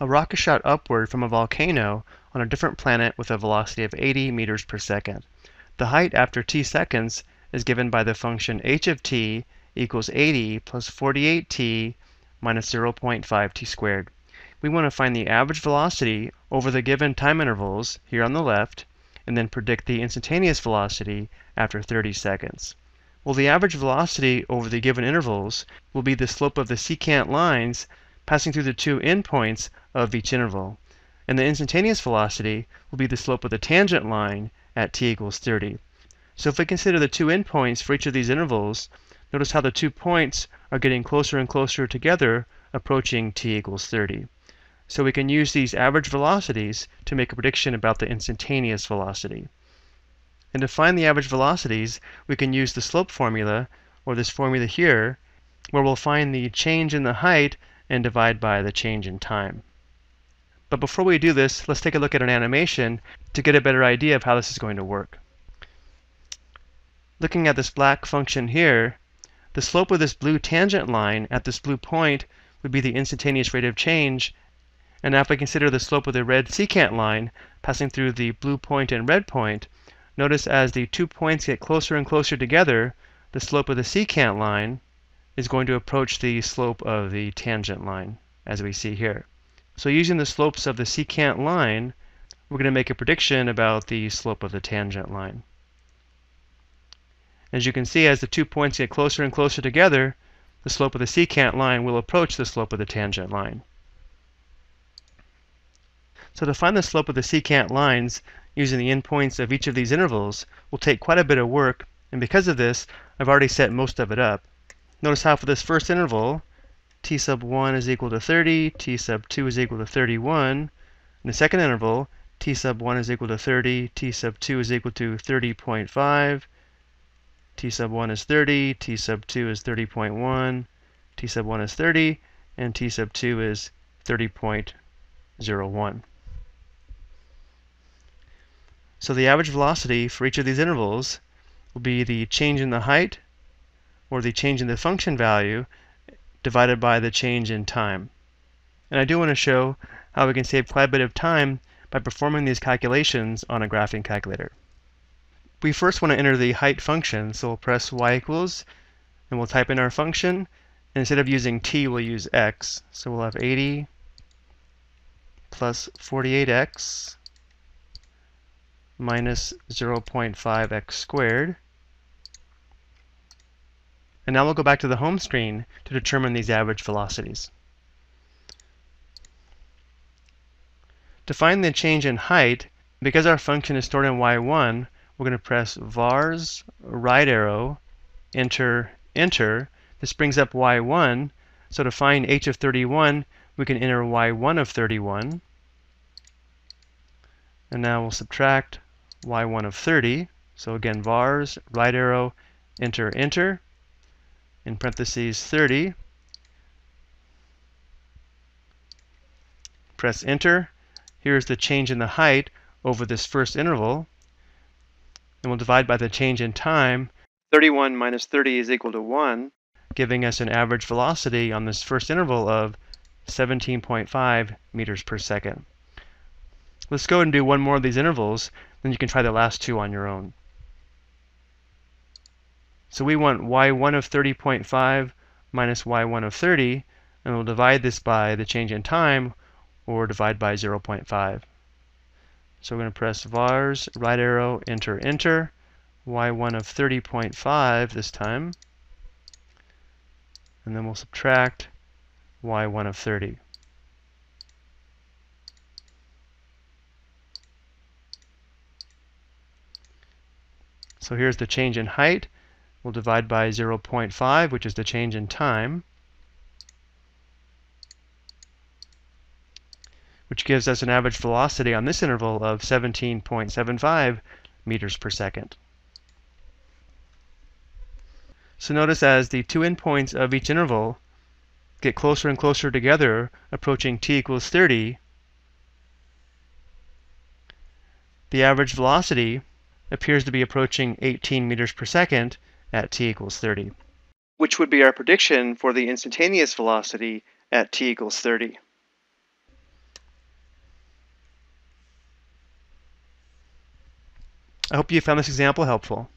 A rock is shot upward from a volcano on a different planet with a velocity of 80 meters per second. The height after t seconds is given by the function h of t equals 80 plus 48t minus 0.5 t squared. We want to find the average velocity over the given time intervals here on the left, and then predict the instantaneous velocity after 30 seconds. Well, the average velocity over the given intervals will be the slope of the secant lines passing through the two endpoints of each interval. And the instantaneous velocity will be the slope of the tangent line at t equals 30. So if we consider the two endpoints for each of these intervals, notice how the two points are getting closer and closer together approaching t equals 30. So we can use these average velocities to make a prediction about the instantaneous velocity. And to find the average velocities, we can use the slope formula, or this formula here, where we'll find the change in the height and divide by the change in time. But before we do this, let's take a look at an animation to get a better idea of how this is going to work. Looking at this black function here, the slope of this blue tangent line at this blue point would be the instantaneous rate of change, and now if we consider the slope of the red secant line passing through the blue point and red point, Notice as the two points get closer and closer together, the slope of the secant line is going to approach the slope of the tangent line, as we see here. So using the slopes of the secant line, we're going to make a prediction about the slope of the tangent line. As you can see, as the two points get closer and closer together, the slope of the secant line will approach the slope of the tangent line. So to find the slope of the secant lines, using the endpoints of each of these intervals will take quite a bit of work, and because of this, I've already set most of it up. Notice how for this first interval, t sub 1 is equal to 30, t sub 2 is equal to 31. In the second interval, t sub 1 is equal to 30, t sub 2 is equal to 30.5, t sub 1 is 30, t sub 2 is 30.1, t sub 1 is 30, and t sub 2 is 30.01. So the average velocity for each of these intervals will be the change in the height or the change in the function value divided by the change in time. And I do want to show how we can save quite a bit of time by performing these calculations on a graphing calculator. We first want to enter the height function, so we'll press y equals, and we'll type in our function. And instead of using t, we'll use x. So we'll have 80 plus 48x minus 0.5x squared. And now we'll go back to the home screen to determine these average velocities. To find the change in height, because our function is stored in y1, we're going to press vars right arrow, enter, enter. This brings up y1. So to find h of 31, we can enter y1 of 31. And now we'll subtract y1 of 30. So again, vars, right arrow, enter, enter, in parentheses 30. Press enter. Here's the change in the height over this first interval. And we'll divide by the change in time. 31 minus 30 is equal to 1, giving us an average velocity on this first interval of 17.5 meters per second. Let's go and do one more of these intervals, then you can try the last two on your own. So we want y1 of 30.5 minus y1 of 30, and we'll divide this by the change in time, or divide by 0.5. So we're going to press vars, right arrow, enter, enter, y1 of 30.5 this time, and then we'll subtract y1 of 30. So here's the change in height. We'll divide by 0.5, which is the change in time, which gives us an average velocity on this interval of 17.75 meters per second. So notice as the two endpoints of each interval get closer and closer together, approaching t equals 30, the average velocity appears to be approaching 18 meters per second at t equals 30. Which would be our prediction for the instantaneous velocity at t equals 30. I hope you found this example helpful.